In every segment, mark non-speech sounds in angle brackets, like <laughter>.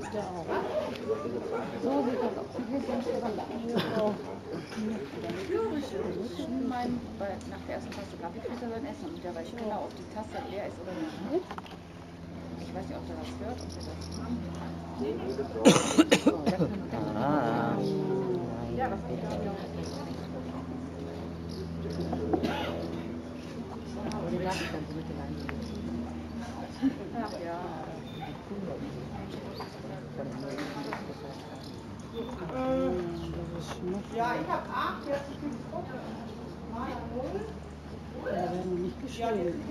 Auch. So sieht das auch. Mein, weil nach der ersten Tasse Kaffee kriegt er sein Essen und der weiß genau, ob die Tasse leer ist oder nicht. Ich weiß nicht, ob der das hört, ob der das so, kann, der kann, Ah. Ja, das geht dann ja. Aber die sagt dann so mit rein. Ach ja. Das ist noch. Ja, ich habe acht, jetzt Da werden nicht geschrieben.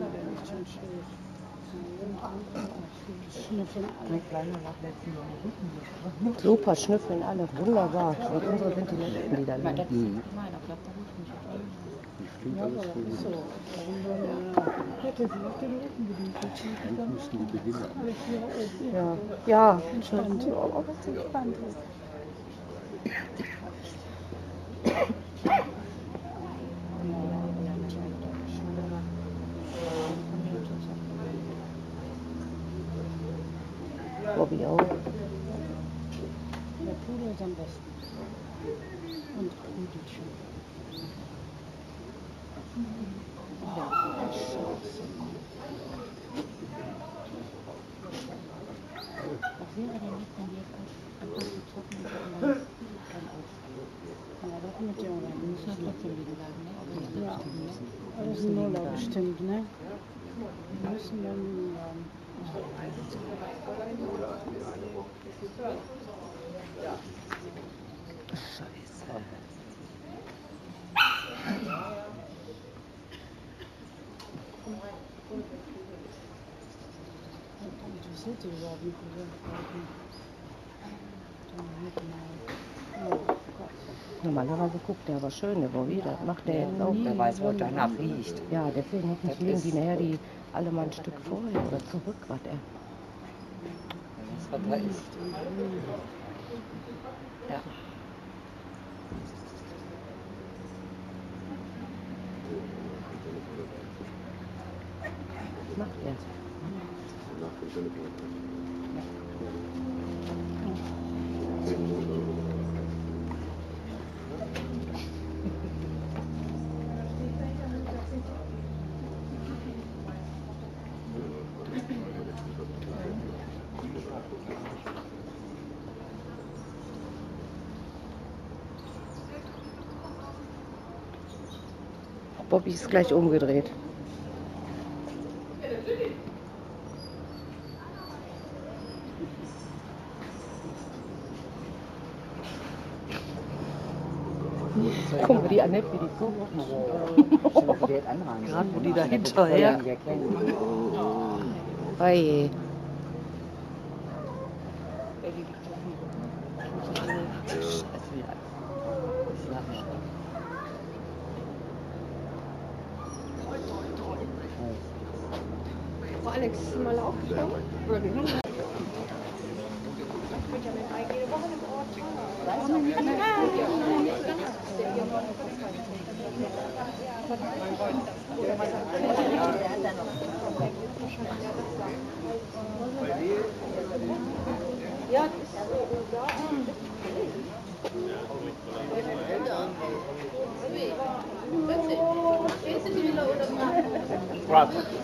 Ja, der ist schon schön. Schnüffeln alle. Super, schnüffeln alle, wunderbar. Und unsere sind die letzten, die da liegen. ist meiner, klappt da nicht. Ja, aber das ist so. Wollen wir hätte sie auf den Rücken gedient? Dann müssten die Beginner. alles hier oben. Ja, ja. Entspannt. Ja, aber das ist entspannt. Bobby auch. Der Pudel ist am besten. Und Pudelchen. Ja, scheiße. Was wäre denn jetzt, wenn jetzt einfach so trocken und dann dann aufhören? Ja, das mit der Wir müssen ja trotzdem liegen bleiben, ne? Nicht Ja, ne? alles ein Nuller bestimmt, ne? Wir müssen dann Normalerweise guckt der aber schön, der Bobby. Das macht der jetzt auch. Wer weiß, wo er danach riecht. Ja, deswegen hoffentlich legen die nachher die alle mal ein Stück vorher oder zurück, was er. Das was da ist. Ja. Was macht er? Bobby ist gleich umgedreht. Guck mal, die Annette, wie die guckt. Gerade wo die da hinterher- Oje. Frau Alex, ist mal aufgenommen? Ja, das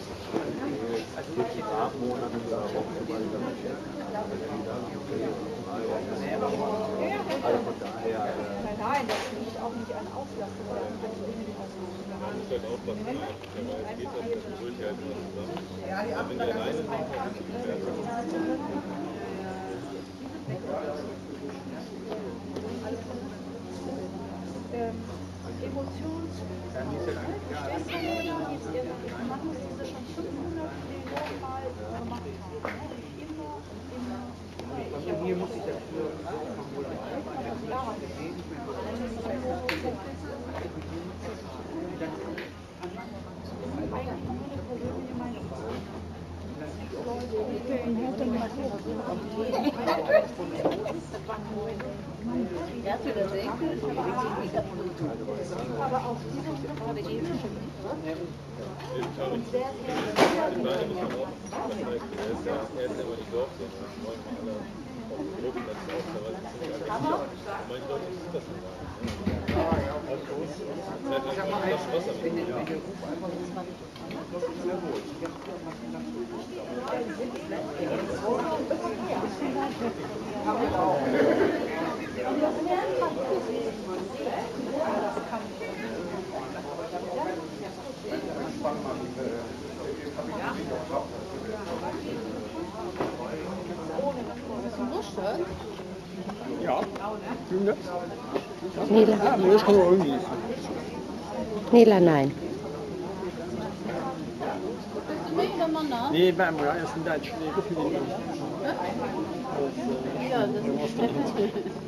Nein, nein, das liegt auch nicht an Auslastung oder an Dingen ähm, Emotions... Verstehst du, oder? Jetzt, man muss diese schon Nela. Nela, nein. Nee, beim ja, erst in Deutsch. Nee, finde ich nicht. Ja, das ist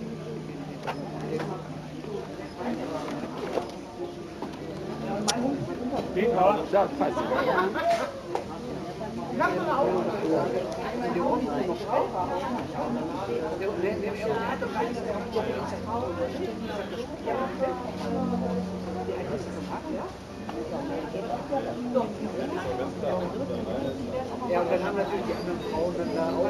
Ja, falls. Ja, und dann haben natürlich die anderen Frauen dann da auch.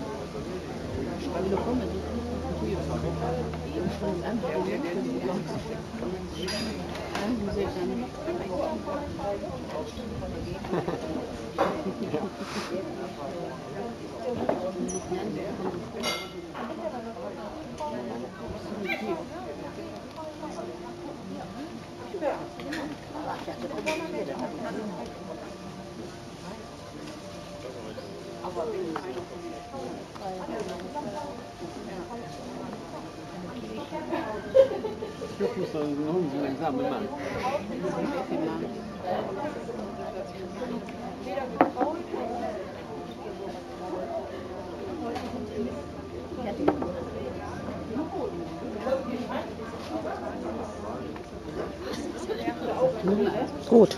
muss dann einen Hund so langsam machen. Gut.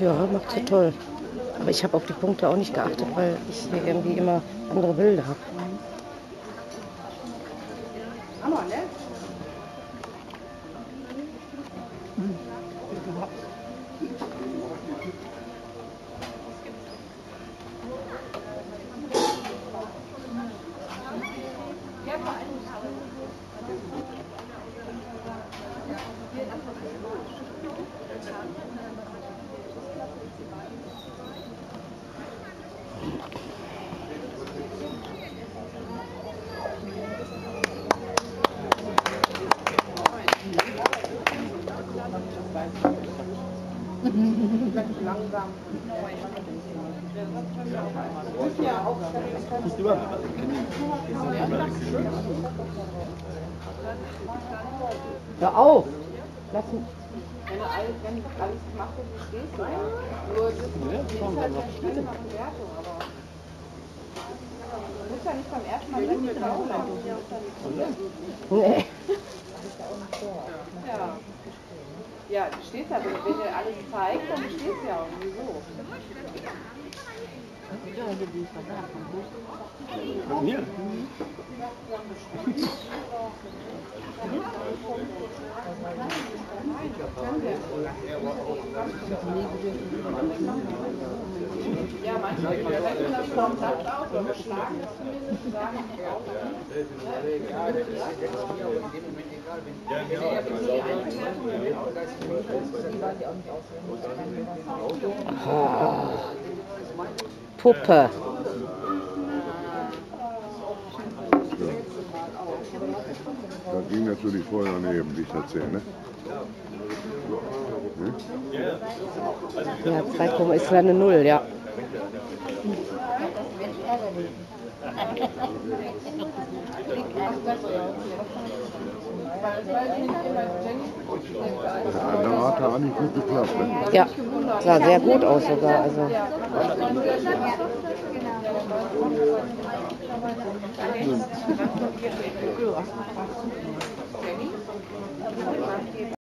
Ja, macht sie toll. Aber ich habe auf die Punkte auch nicht geachtet, weil ich hier irgendwie immer andere Bilder habe. I'm on there. Kenne ihn. Hör auf! Lass mich. Wenn du alles, wenn du alles gemacht hast, wie stehst du da? Nur das ist halt eine nach Bewertung, aber du musst ja nicht beim ersten Mal direkt mit drauflaufen. Nee. Ja. Ja, du stehst ja, wenn dir alles zeigt, dann stehst du ja auch. Wieso? Ja. Ja, manche sprechen das vom Satz aus, aber schlagen das zumindest, sagen die auch. Puppe. Das ging natürlich voll daneben, wie ich erzähle. Ne? Ja, 3, ist eine Null, ja. <laughs> <laughs> Ja, hat er eigentlich gut geklappt. Ne? Ja, sah sehr gut aus sogar. Also.